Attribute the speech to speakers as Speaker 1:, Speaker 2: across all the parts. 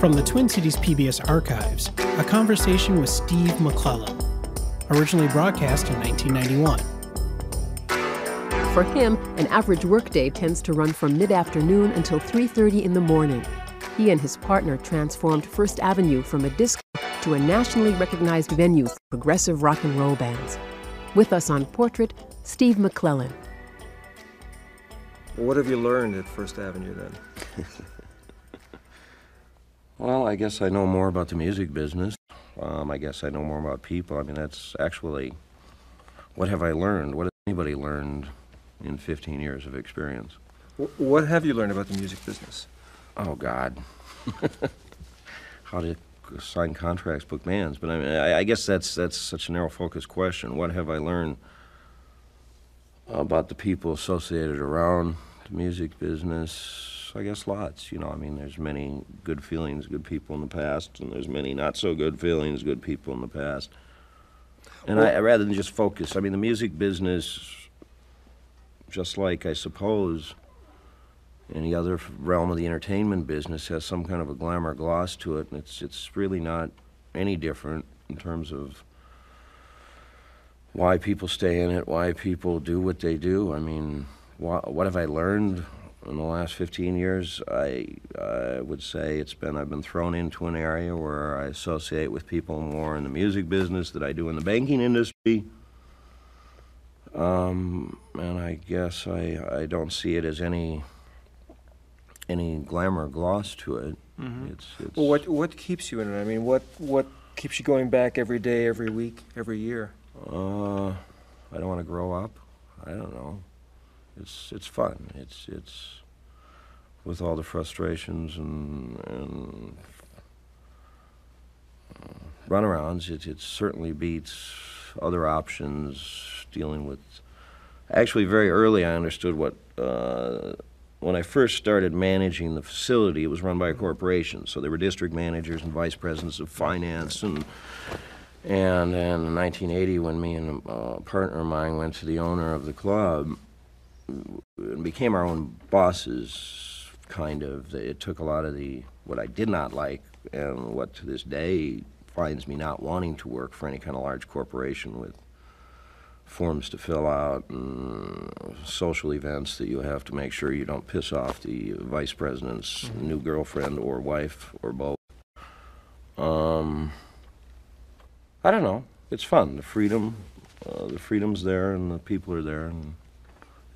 Speaker 1: From the Twin Cities PBS archives, a conversation with Steve McClellan, originally broadcast in 1991.
Speaker 2: For him, an average workday tends to run from mid-afternoon until 3:30 in the morning. He and his partner transformed First Avenue from a disco to a nationally recognized venue for progressive rock and roll bands. With us on Portrait, Steve McClellan.
Speaker 3: What have you learned at First Avenue then?
Speaker 4: well, I guess I know more about the music business. Um, I guess I know more about people. I mean, that's actually what have I learned? What has anybody learned in 15 years of experience?
Speaker 3: what have you learned about the music business?
Speaker 4: Oh, God. How to sign contracts, book bands. But I, mean, I, I guess that's, that's such a narrow focus question. What have I learned about the people associated around the music business? I guess lots. You know, I mean, there's many good feelings, good people in the past, and there's many not so good feelings, good people in the past. And I, rather than just focus, I mean, the music business, just like I suppose any other realm of the entertainment business, has some kind of a glamour gloss to it, and it's it's really not any different in terms of why people stay in it, why people do what they do. I mean, wh- what have I learned in the last 15 years? I, I would say it's been I've been thrown into an area where I associate with people more in the music business that I do in the banking industry. Um, and I guess I, I don't see it as any any glamour gloss to it.
Speaker 3: Mm-hmm. It's, it's well, what what keeps you in it? I mean, what what keeps you going back every day, every week, every year?
Speaker 4: Uh, I don't want to grow up. I don't know. It's it's fun. It's it's with all the frustrations and and uh, runarounds. It it certainly beats other options dealing with. Actually, very early, I understood what. Uh, when I first started managing the facility, it was run by a corporation. So there were district managers and vice presidents of finance and and in 1980, when me and a partner of mine went to the owner of the club and became our own bosses, kind of, it took a lot of the what I did not like and what to this day finds me not wanting to work for any kind of large corporation with forms to fill out and social events that you have to make sure you don't piss off the vice president's mm-hmm. new girlfriend or wife or both. Um, I don't know. It's fun. The freedom, uh, the freedom's there, and the people are there, and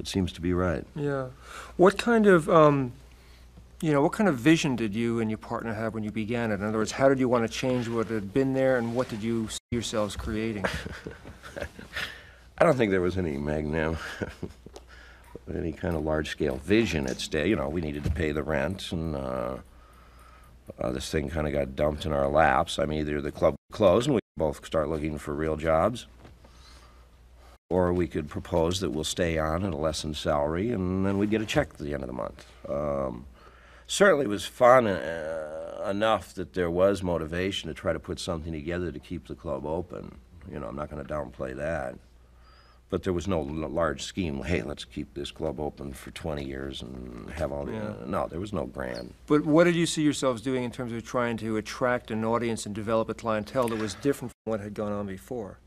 Speaker 4: it seems to be right.
Speaker 3: Yeah. What kind of, um, you know, what kind of vision did you and your partner have when you began it? In other words, how did you want to change what had been there, and what did you see yourselves creating?
Speaker 4: I don't think there was any magnum, any kind of large-scale vision at stake. You know, we needed to pay the rent, and uh, uh, this thing kind of got dumped in our laps. I mean, either the club closed and we both start looking for real jobs, or we could propose that we'll stay on at a lessened salary and then we'd get a check at the end of the month. Um, certainly it was fun uh, enough that there was motivation to try to put something together to keep the club open. You know, I'm not going to downplay that. But there was no large scheme. Hey, let's keep this club open for 20 years and have all the. Yeah. no, there was no grand.
Speaker 3: But what did you see yourselves doing in terms of trying to attract an audience and develop a clientele that was different from what had gone on before?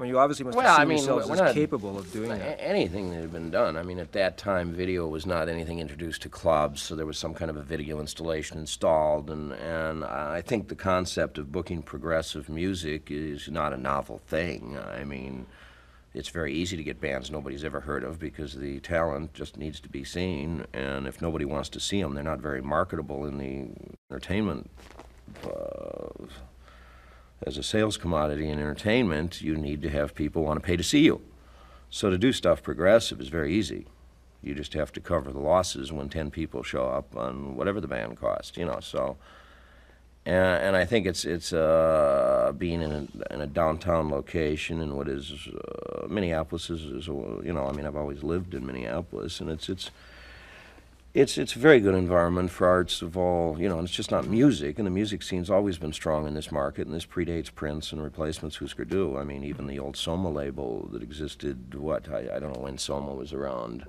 Speaker 3: I mean, you obviously must
Speaker 4: well,
Speaker 3: have seen
Speaker 4: I mean,
Speaker 3: yourselves as capable of doing that.
Speaker 4: Anything that had been done. I mean, at that time, video was not anything introduced to clubs, so there was some kind of a video installation installed, and, and I think the concept of booking progressive music is not a novel thing. I mean, it's very easy to get bands nobody's ever heard of because the talent just needs to be seen, and if nobody wants to see them, they're not very marketable in the entertainment. Uh, as a sales commodity in entertainment, you need to have people want to pay to see you. So to do stuff progressive is very easy. You just have to cover the losses when 10 people show up on whatever the band costs, you know. So and, and I think it's it's uh, being in a, in a, downtown location in what is uh, Minneapolis is, is you know I mean I've always lived in Minneapolis and it's it's it's it's a very good environment for arts of all you know and it's just not music and the music scene's always been strong in this market and this predates Prince and replacements Husker Du I mean even the old Soma label that existed what I, I don't know when Soma was around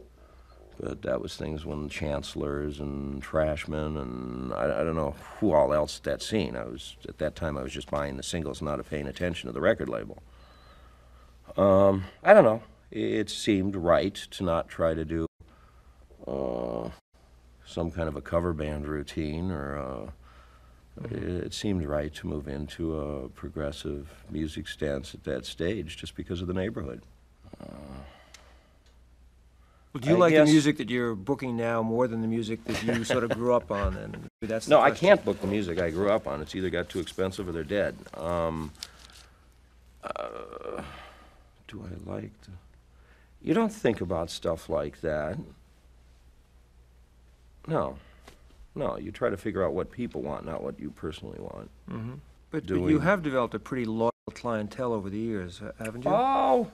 Speaker 4: But that was things when Chancellors and Trashmen and I, I don't know who all else at that scene. I was at that time I was just buying the singles, not paying attention to the record label. Um, I don't know. It seemed right to not try to do uh, some kind of a cover band routine or. Uh, it seemed right to move into a progressive music stance at that stage just because of the neighborhood.
Speaker 3: Well, Do you
Speaker 4: I
Speaker 3: like the music that you're booking now more than the music that you sort of grew up on? And that's
Speaker 4: No, I can't book the music I grew up on. It's either got too expensive or they're dead. Um, uh, do I like the, You don't think about stuff like that. No. No, you try to figure out what people want, not what you personally want.
Speaker 3: Mm-hmm. But,
Speaker 4: but
Speaker 3: you have developed a pretty loyal clientele over the years, uh, haven't you?
Speaker 4: Oh.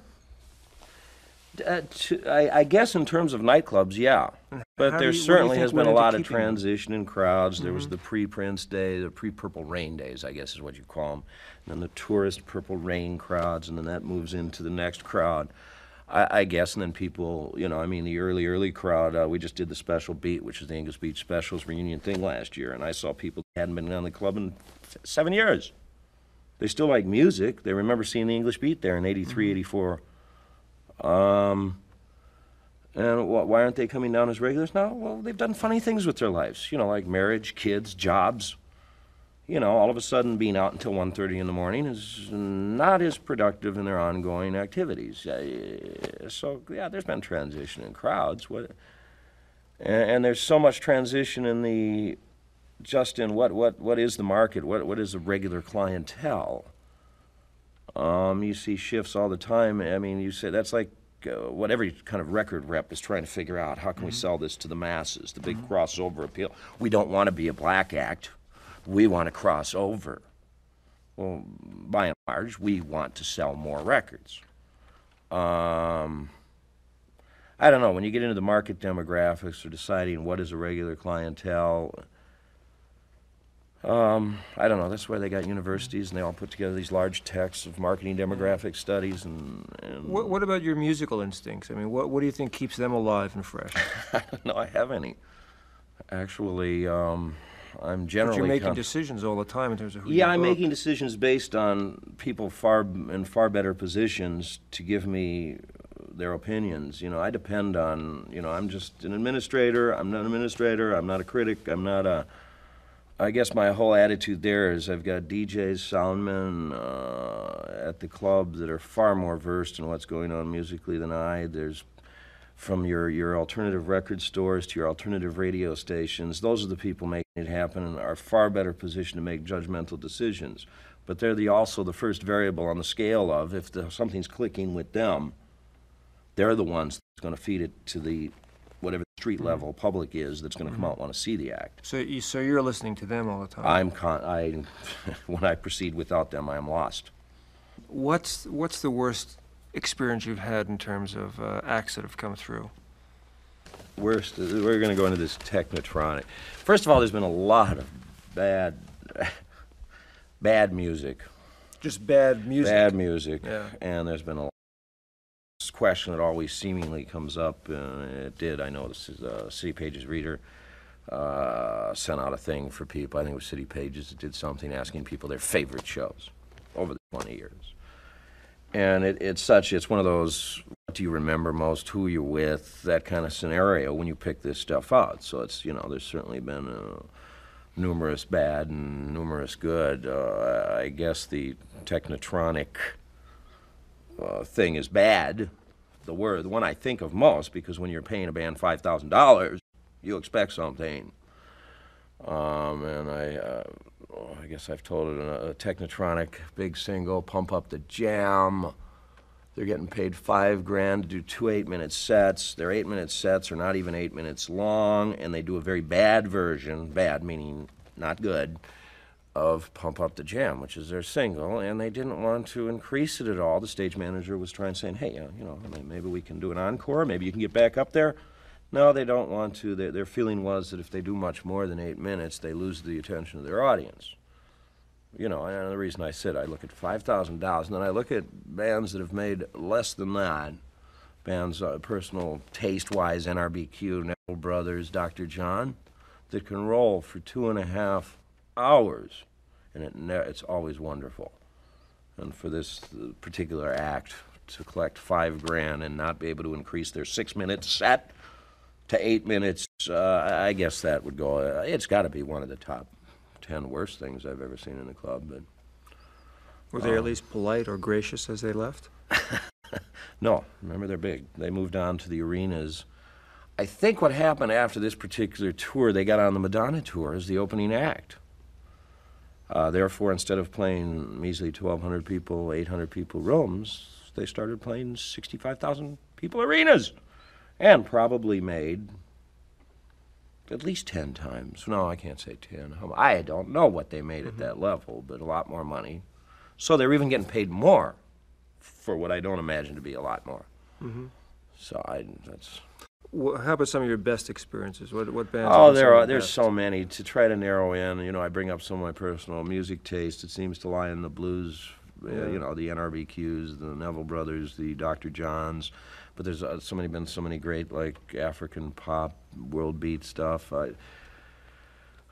Speaker 4: Uh, to, I, I guess in terms of nightclubs, yeah. But
Speaker 3: how
Speaker 4: there
Speaker 3: you- what do you
Speaker 4: certainly has been a lot of transition in crowds. There was mm-hmm. the pre-Prince day, the pre-Purple Rain days, I guess is what you call them. And then the tourist Purple Rain crowds, and then that moves into the next crowd. I, I guess, and then people, you know, I mean, the early, early crowd, uh, we just did the Special Beat, which is the English Beat Specials reunion thing last year, and I saw people that hadn't been on the club in seven years. They still like music. They remember seeing the English Beat there in '83, '84. Um, and wh- why aren't they coming down as regulars now? Well, they've done funny things with their lives, you know, like marriage, kids, jobs. You know, all of a sudden being out until 1.30 in the morning is not as productive in their ongoing activities. Uh, so, yeah, there's been transition in crowds. What, and, and there's so much transition in the, just in what, what, what is the market? What, what is the regular clientele? Um, you see shifts all the time. I mean, you say that's like uh, what every kind of record rep is trying to figure out. How can we sell this to the masses? The big crossover appeal. We don't want to be a black act. We want to cross over. Well, by and large, we want to sell more records. Um, I don't know. When you get into the market demographics or deciding what is a regular clientele, um, I don't know. That's why they got universities and they all put together these large texts of marketing demographic studies and. and
Speaker 3: What, what about your musical instincts? I mean, what, what do you think keeps them alive and fresh?
Speaker 4: I don't know I have any. Actually, um, I'm
Speaker 3: But you're making decisions all the time in terms of who you
Speaker 4: Yeah, I'm
Speaker 3: book.
Speaker 4: making decisions based on people far in far better positions to give me their opinions. You know, I depend on. You know, I'm just an administrator. I'm not an administrator. I'm not a critic. I'm not a. I guess my whole attitude there is I've got DJs, soundmen uh, at the club that are far more versed in what's going on musically than I. There's from your, your alternative record stores to your alternative radio stations, those are the people making it happen and are far better positioned to make judgmental decisions. But they're the, also the first variable on the scale of if the, something's clicking with them, they're the ones that's going to feed it to the whatever the street mm-hmm. level public is that's going to come mm-hmm. out and want to see the act.
Speaker 3: So, you, so you're listening to them all the time.
Speaker 4: I'm con- I, when I proceed without them, I am lost.
Speaker 3: What's what's the worst experience you've had in terms of uh, acts that have come through?
Speaker 4: Worst, we're going to go into this technotronic. First of all, there's been a lot of bad, bad music.
Speaker 3: Just bad music.
Speaker 4: Bad music.
Speaker 3: Yeah.
Speaker 4: And there's been a this question that always seemingly comes up, and it did. I know this is uh, City Pages reader uh, sent out a thing for people. I think it was City Pages that did something asking people their favorite shows over the 20 years. And it, it's such, it's one of those, what do you remember most, who you're with, that kind of scenario when you pick this stuff out. So it's, you know, there's certainly been uh, numerous bad and numerous good. Uh, I guess the technotronic uh, thing is bad, the word, the one I think of most, because when you're paying a band five thousand dollars, you expect something. Um, and I, uh, oh, I guess I've told it a, a Technotronic big single, pump up the jam. They're getting paid five grand to do two eight-minute sets. Their eight-minute sets are not even eight minutes long, and they do a very bad version, bad meaning not good, of Pump Up the Jam, which is their single, and they didn't want to increase it at all. The stage manager was trying saying, hey, uh, you know, maybe we can do an encore, maybe you can get back up there. No, they don't want to. Their, their feeling was that if they do much more than eight minutes, they lose the attention of their audience. You know, and the reason I said I look at $5,000, and then I look at bands that have made less than that, bands, uh, personal taste-wise, NRBQ, Neville Brothers, Dr. John, that can roll for two and a half hours, and it it's always wonderful. And for this uh, particular act to collect five grand and not be able to increase their six-minute set to eight minutes, uh, I guess that would go. Uh, it's got to be one of the top ten worst things I've ever seen in the club, but.
Speaker 3: Were they at least polite or gracious as they left?
Speaker 4: No, remember they're big. They moved on to the arenas. I think what happened after this particular tour, they got on the Madonna tour as the opening act. Uh, therefore, instead of playing measly 1,200 people, 800 people rooms, they started playing 65,000 people arenas and probably made at least 10 times. No, I can't say 10. How- I don't know what they made at that level, but a lot more money. So they're even getting paid more for what I don't imagine to be a lot more. So I, that's.
Speaker 3: How about some of your best experiences? What, what bands?
Speaker 4: Oh,
Speaker 3: have been some
Speaker 4: there are. There's
Speaker 3: best?
Speaker 4: so many to try to narrow in. You know, I bring up some of my personal music taste. It seems to lie in the blues. Uh, you know, the NRBQs, the Neville Brothers, the Dr. Johns. But there's uh, so many been so many great like African pop, world beat stuff. I,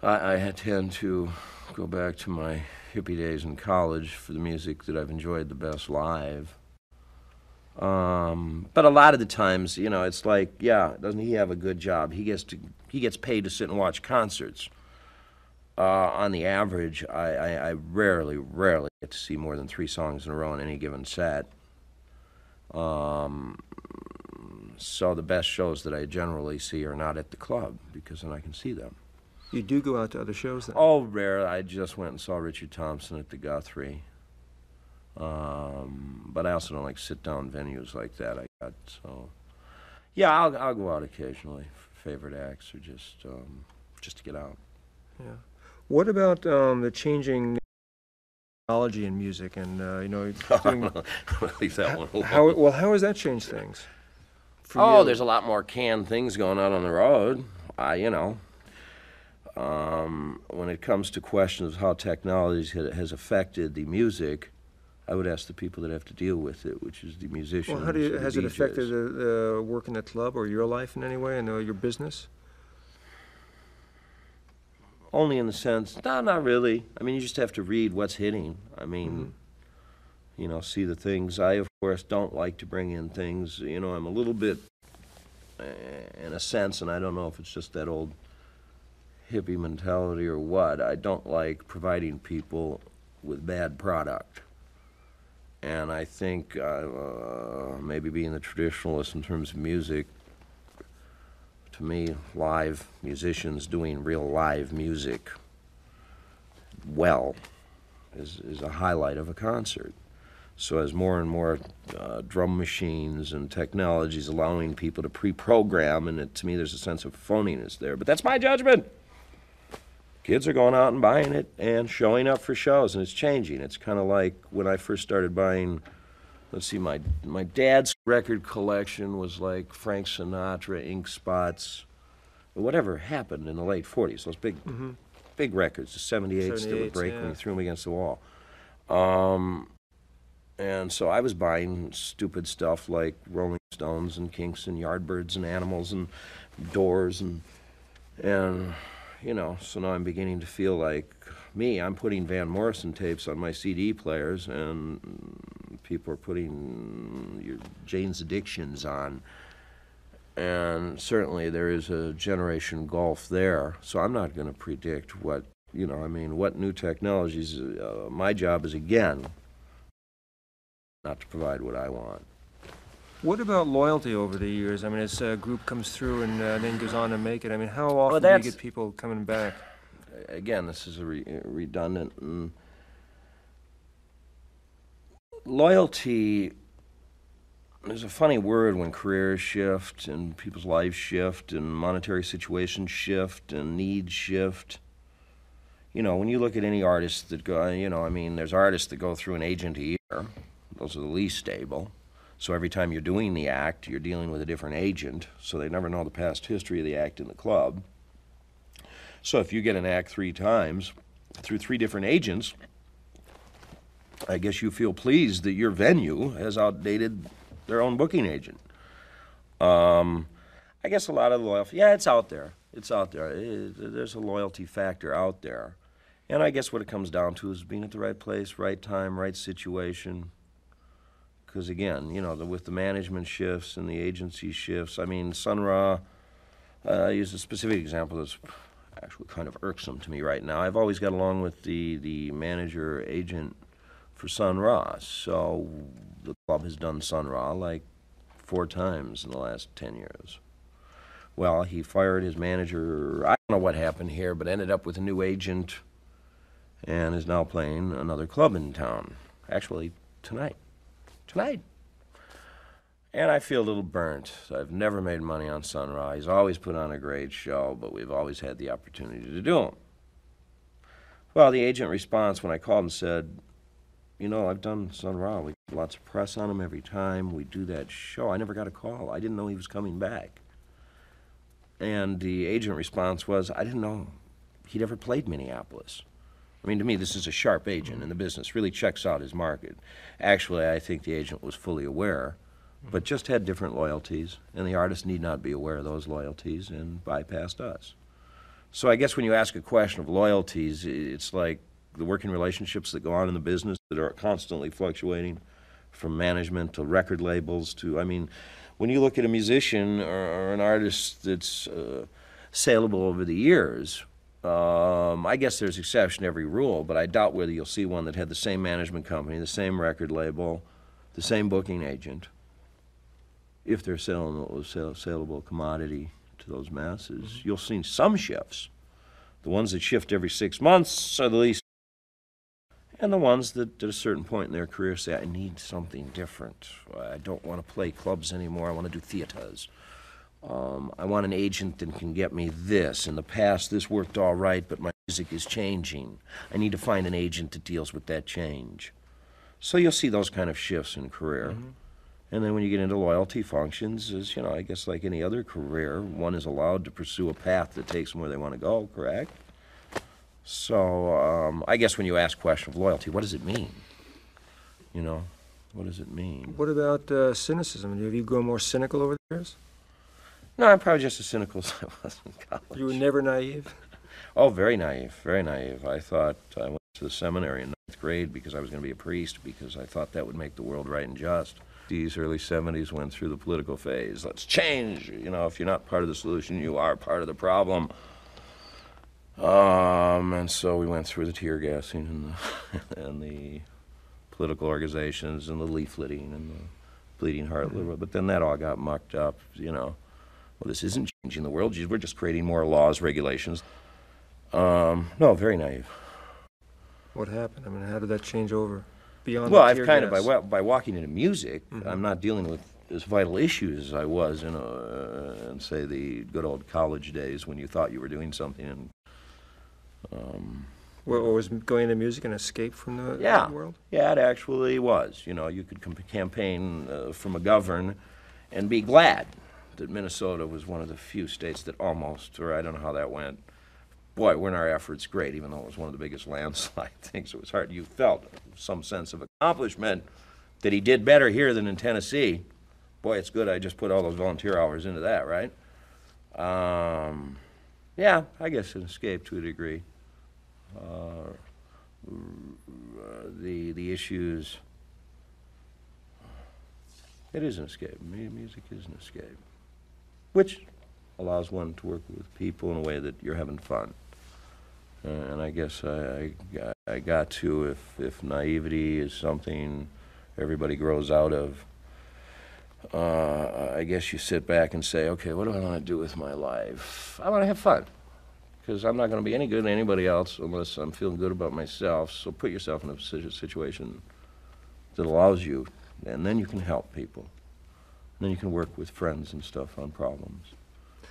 Speaker 4: I, I tend to go back to my hippie days in college for the music that I've enjoyed the best live. Um, but a lot of the times, you know, it's like, yeah, doesn't he have a good job? He gets to he gets paid to sit and watch concerts. Uh, on the average, I, I, I rarely, rarely get to see more than three songs in a row in any given set. Um, so the best shows that I generally see are not at the club because then I can see them.
Speaker 3: You do go out to other shows then?
Speaker 4: Oh, rare. I just went and saw Richard Thompson at the Guthrie. Um, but I also don't like sit down venues like that. I got so. Yeah, I'll I'll go out occasionally. Favorite acts or just um, just to get out.
Speaker 3: Yeah. What about um, the changing technology in music and, uh, you know, doing,
Speaker 4: Leave that one alone.
Speaker 3: how, well, how has that changed things? For
Speaker 4: Oh,
Speaker 3: you?
Speaker 4: there's a lot more canned things going out on the road. I, you know, um, when it comes to questions of how technology has affected the music, I would ask the people that have to deal with it, which is the musicians.
Speaker 3: Well, how do you, has it affected the, work in the club or your life in any way and uh, your business?
Speaker 4: Only in the sense, no, not really. I mean, you just have to read what's hitting. I mean, you know, see the things. I, of course, don't like to bring in things. You know, I'm a little bit, uh, in a sense, and I don't know if it's just that old hippie mentality or what. I don't like providing people with bad product. And I think uh, maybe being the traditionalist in terms of music, to me, live musicians doing real live music well is, is a highlight of a concert. So as more and more uh, drum machines and technologies allowing people to pre-program, and it, to me, there's a sense of phoniness there. But that's my judgment. Kids are going out and buying it and showing up for shows, and it's changing. It's kind of like when I first started buying. Let's see, my my dad's record collection was like Frank Sinatra, Ink Spots, whatever happened in the late '40s. Those big, big records, the '78s that would
Speaker 3: 78s,
Speaker 4: break when
Speaker 3: yeah.
Speaker 4: you threw them against the wall. Um, and so I was buying stupid stuff like Rolling Stones and Kinks and Yardbirds and Animals and Doors and and you know, so now I'm beginning to feel like me. I'm putting Van Morrison tapes on my CD players, and people are putting Jane's Addictions on. And certainly there is a generation gulf there. So I'm not going to predict what you know. I mean, what new technologies? Uh, my job is again not to provide what I want.
Speaker 3: What about loyalty over the years? I mean, as a group comes through and uh, then goes on to make it, I mean, how often do you
Speaker 4: that's-
Speaker 3: get people coming back?
Speaker 4: again, this is a re- redundant and loyalty. There's a funny word when careers shift and people's lives shift and monetary situations shift and needs shift. You know, when you look at any artist that go, you know, I mean, there's artists that go through an agent a year. Those are the least stable. So every time you're doing the act, you're dealing with a different agent. So they never know the past history of the act in the club. So if you get an act three times through three different agents, I guess you feel pleased that your venue has outdated their own booking agent. Um, I guess a lot of the loyalty, yeah, it's out there. It's out there. It- there's a loyalty factor out there. And I guess what it comes down to is being at the right place, right time, right situation. Because again, you know, the, with the management shifts and the agency shifts, I mean, Sun Ra, uh, I use a specific example that's actually kind of irksome to me right now. I've always got along with the, the manager agent for Sun Ra. So the club has done Sun Ra like four times in the last 10 years. Well, he fired his manager. I don't know what happened here, but ended up with a new agent and is now playing another club in town. Actually, tonight. Tonight. And I feel a little burnt. I've never made money on Sun Ra's. Always put on a great show, but we've always had the opportunity to do them. Well, the agent response when I called and said, you know, I've done Sun Ra. We get lots of press on him every time we do that show. I never got a call. I didn't know he was coming back. And the agent response was, I didn't know he'd ever played Minneapolis. I mean, to me, this is a sharp agent in the business, really checks out his market. Actually, I think the agent was fully aware, but just had different loyalties, and the artist need not be aware of those loyalties and bypassed us. So I guess when you ask a question of loyalties, it's like the working relationships that go on in the business that are constantly fluctuating from management to record labels to, I mean, when you look at a musician or, or an artist that's uh, saleable over the years, um, I guess there's exception to every rule, but I doubt whether you'll see one that had the same management company, the same record label, the same booking agent, if they're selling a sale, saleable commodity to those masses. You'll see some shifts. The ones that shift every six months are the least, and the ones that at a certain point in their career say, I need something different. I don't want to play clubs anymore. I want to do theaters. Um, I want an agent that can get me this. In the past, this worked all right, but my music is changing. I need to find an agent that deals with that change. So you'll see those kind of shifts in career. And then when you get into loyalty functions, is you know, I guess like any other career, one is allowed to pursue a path that takes them where they want to go. Correct? So um, I guess when you ask question of loyalty, what does it mean? You know, what does it mean?
Speaker 3: What about uh, cynicism? Have you grown more cynical over the years?
Speaker 4: No, I'm probably just as cynical as I was in college.
Speaker 3: You were never naive?
Speaker 4: Oh, very naive, very naive. I thought I went to the seminary in ninth grade because I was going to be a priest because I thought that would make the world right and just. These early 70s went through the political phase. Let's change. You know, if you're not part of the solution, you are part of the problem. Um, and so we went through the tear gassing and the, and the political organizations and the leafleting and the bleeding heart. Liberal. But then that all got mucked up, you know. Well, this isn't changing the world. We're just creating more laws, regulations. Um, no, very naive.
Speaker 3: What happened? I mean, how did that change over? Beyond
Speaker 4: Well,
Speaker 3: the
Speaker 4: I've kind of, by, by walking into music, I'm not dealing with as vital issues as I was in, uh, in, say, the good old college days when you thought you were doing something. And, um,
Speaker 3: was going into music an escape from the
Speaker 4: Yeah.
Speaker 3: world?
Speaker 4: yeah, it actually was. You know, you could com- campaign uh, from McGovern and be glad that Minnesota was one of the few states that almost, or I don't know how that went. Boy, weren't our efforts great, even though it was one of the biggest landslide things. It was hard. You felt some sense of accomplishment that he did better here than in Tennessee. Boy, it's good I just put all those volunteer hours into that, right? Um, yeah, I guess an escape to a degree. Uh, the the issues. It is an escape. Music is an escape, which allows one to work with people in a way that you're having fun. And I guess I, I, I got to if if naivety is something everybody grows out of. Uh, I guess you sit back and say, okay, what do I want to do with my life? I want to have fun because I'm not going to be any good to anybody else unless I'm feeling good about myself. So put yourself in a situation that allows you, and then you can help people. Then you can work with friends and stuff on problems.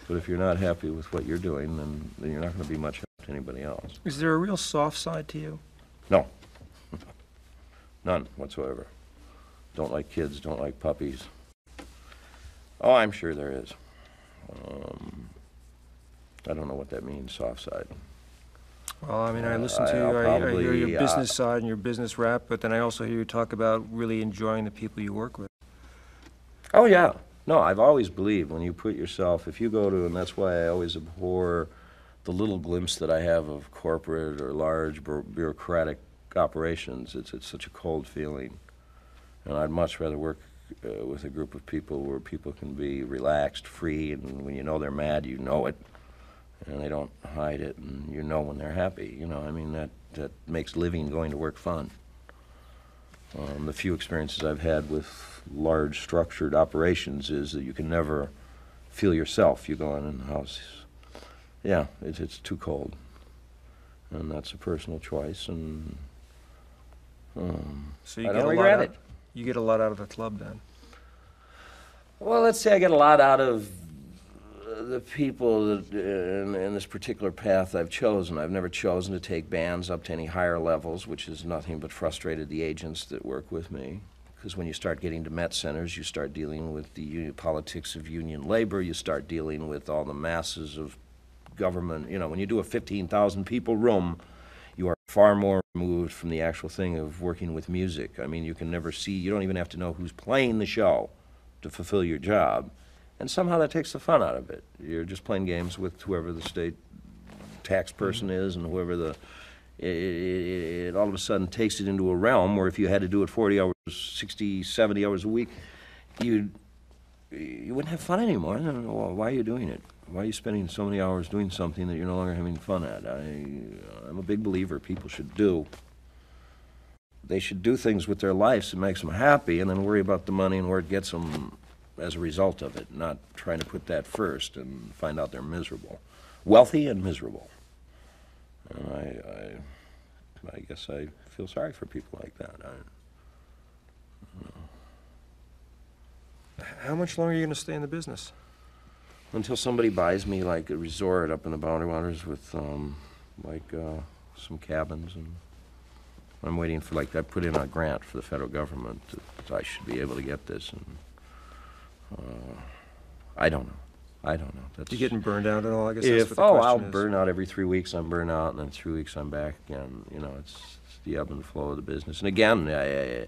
Speaker 4: But if you're not happy with what you're doing, then, then you're not going to be much help to anybody else.
Speaker 3: Is there a real soft side to you?
Speaker 4: No. None whatsoever. Don't like kids, don't like puppies. Oh, I'm sure there is. Um, I don't know what that means, soft side.
Speaker 3: Well, I mean, I
Speaker 4: Uh,
Speaker 3: listen to you,
Speaker 4: I'll
Speaker 3: I, I hear
Speaker 4: probably,
Speaker 3: your
Speaker 4: uh,
Speaker 3: business side and your business rap, but then I also hear you talk about really enjoying the people you work with.
Speaker 4: Oh, yeah. No, I've always believed when you put yourself, if you go to, and that's why I always abhor the little glimpse that I have of corporate or large bu- bureaucratic operations. It's, it's such a cold feeling. And I'd much rather work uh, with a group of people where people can be relaxed, free, and when you know they're mad, you know it, and they don't hide it, and you know when they're happy. You know, I mean, that, that makes living going to work fun. Um, the few experiences I've had with large structured operations is that you can never feel yourself. You go in and the house, yeah, it's, it's too cold. And that's a personal choice, and um,
Speaker 3: So you
Speaker 4: I
Speaker 3: get
Speaker 4: don't
Speaker 3: a lot out-
Speaker 4: it.
Speaker 3: You get a lot out of the club then.
Speaker 4: Well, let's say I get a lot out of the people that uh, in, in this particular path I've chosen. I've never chosen to take bands up to any higher levels, which has nothing but frustrated the agents that work with me. Because when you start getting to Met centers, you start dealing with the uni- politics of union labor. You start dealing with all the masses of government. You know, when you do a 15,000 people room, you are far more removed from the actual thing of working with music. I mean, you can never see, you don't even have to know who's playing the show to fulfill your job. And somehow that takes the fun out of it. You're just playing games with whoever the state tax person mm-hmm. is and whoever the, it, it, it all of a sudden takes it into a realm where if you had to do it 40 hours, 60, 70 hours a week, you'd, you wouldn't have fun anymore. Don't why are you doing it? Why are you spending so many hours doing something that you're no longer having fun at? I, I'm a big believer people should do. They should do things with their lives that makes them happy, and then worry about the money and where it gets them as a result of it. Not trying to put that first and find out they're miserable, wealthy and miserable. And I, I, I guess I feel sorry for people like that. I,
Speaker 3: How much longer are you going to stay in the business?
Speaker 4: until somebody buys me like a resort up in the Boundary Waters with um, like uh, some cabins and I'm waiting for like I put in a grant for the federal government that I should be able to get this and uh, I don't know. I don't know. That's
Speaker 3: You getting burned out at all? I guess that's
Speaker 4: if
Speaker 3: what the
Speaker 4: oh
Speaker 3: question
Speaker 4: I'll
Speaker 3: is.
Speaker 4: burn out every three weeks I'm burn out and then three weeks I'm back again. You know it's, it's the ebb and flow of the business. And again I, I,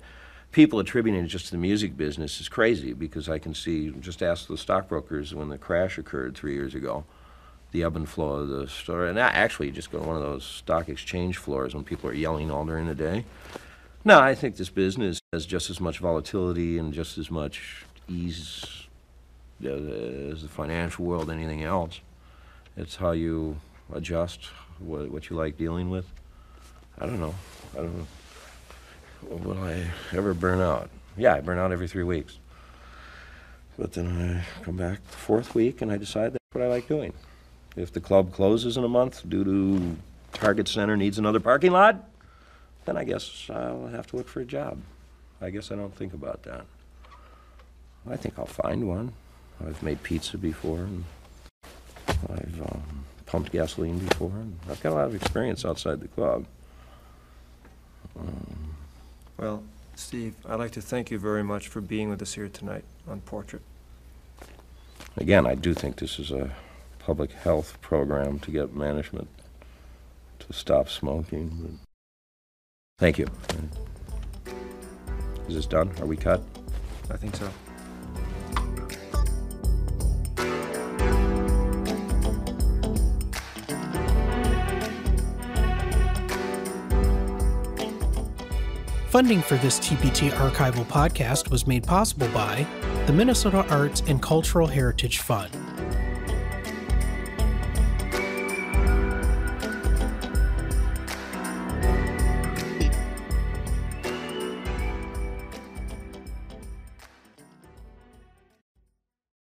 Speaker 4: people attributing it just to the music business is crazy because I can see just ask the stockbrokers when the crash occurred three years ago the ebb and flow of the story. And I actually just go to one of those stock exchange floors when people are yelling all during the day. No I think this business has just as much volatility and just as much ease uh, as the financial world anything else it's how you adjust what, what you like dealing with. I don't know. I don't know. Will I ever burn out? Yeah, I burn out every three weeks. But then I come back the fourth week and I decide that's what I like doing. If the club closes in a month due to Target Center needs another parking lot, then I guess I'll have to look for a job. I guess I don't think about that. I think I'll find one. I've made pizza before and I've um, pumped gasoline before, and I've got a lot of experience outside the club.
Speaker 3: Well, Steve, I'd like to thank you very much for being with us here tonight on Portrait.
Speaker 4: Again, I do think this is a public health program to get management to stop smoking. Thank you. Is this done? Are we cut?
Speaker 3: I think so.
Speaker 1: Funding for this TPT archival podcast was made possible by the Minnesota Arts and Cultural Heritage Fund,